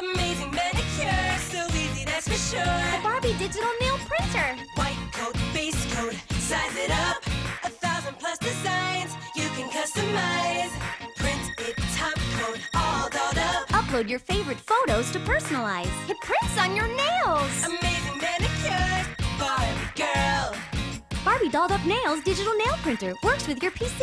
Amazing manicure, so easy, that's for sure. Barbie digital nail printer. White coat, base coat, size it up. A thousand plus designs you can customize. Print it top coat, all dolled up. Upload your favorite photos to personalize. It prints on your nails. Amazing manicure, Barbie girl. Barbie dolled up nails digital nail printer works with your PC.